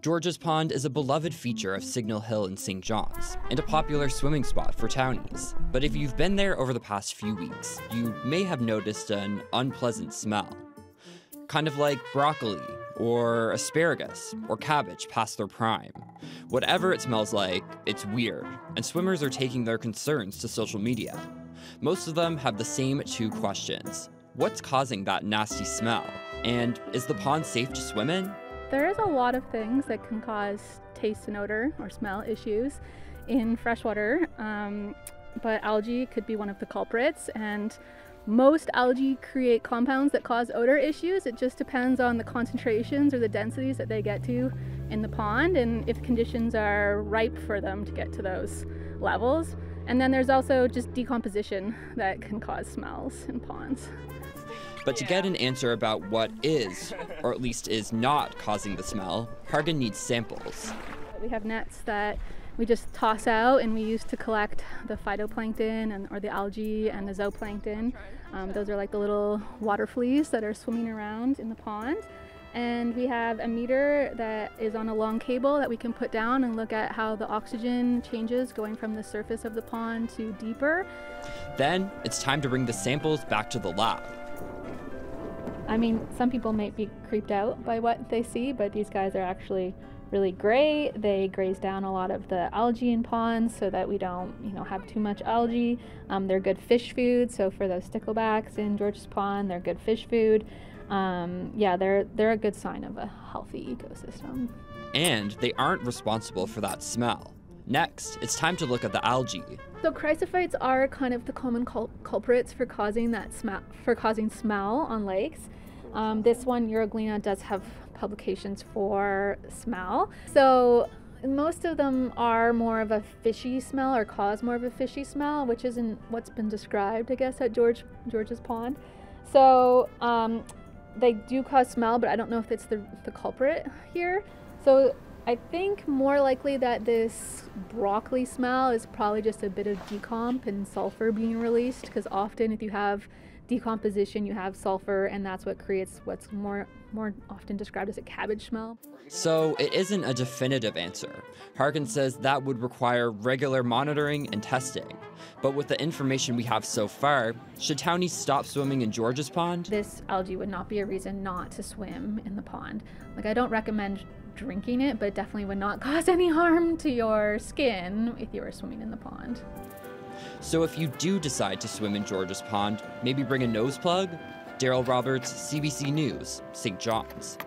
George's Pond is a beloved feature of Signal Hill in St. John's, and a popular swimming spot for townies. But if you've been there over the past few weeks, you may have noticed an unpleasant smell. Kind of like broccoli, or asparagus, or cabbage past their prime. Whatever it smells like, it's weird, and swimmers are taking their concerns to social media. Most of them have the same two questions What's causing that nasty smell? And is the pond safe to swim in? There is a lot of things that can cause taste and odor or smell issues in freshwater, um, but algae could be one of the culprits. And most algae create compounds that cause odor issues. It just depends on the concentrations or the densities that they get to in the pond and if conditions are ripe for them to get to those levels. And then there's also just decomposition that can cause smells in ponds. But to get an answer about what is, or at least is not, causing the smell, Hargan needs samples. We have nets that we just toss out and we use to collect the phytoplankton and or the algae and the zooplankton. Um, those are like the little water fleas that are swimming around in the pond. And we have a meter that is on a long cable that we can put down and look at how the oxygen changes going from the surface of the pond to deeper. Then it's time to bring the samples back to the lab. I mean, some people might be creeped out by what they see, but these guys are actually really great. They graze down a lot of the algae in ponds so that we don't, you know, have too much algae. Um, they're good fish food. So for those sticklebacks in George's Pond, they're good fish food. Um, yeah, they're they're a good sign of a healthy ecosystem. And they aren't responsible for that smell. Next, it's time to look at the algae. So chrysophytes are kind of the common cul- culprits for causing that smell for causing smell on lakes. Um, this one, Uroglena, does have publications for smell. So most of them are more of a fishy smell or cause more of a fishy smell, which isn't what's been described, I guess, at George George's Pond. So um, they do cause smell, but I don't know if it's the, the culprit here. So I think more likely that this broccoli smell is probably just a bit of decomp and sulfur being released because often if you have decomposition, you have sulfur, and that's what creates what's more more often described as a cabbage smell. So it isn't a definitive answer. Hargan says that would require regular monitoring and testing. But with the information we have so far, should townies stop swimming in George's pond? This algae would not be a reason not to swim in the pond. Like I don't recommend drinking it, but it definitely would not cause any harm to your skin if you were swimming in the pond. So if you do decide to swim in George's Pond, maybe bring a nose plug? Darrell Roberts, CBC News, St. John's.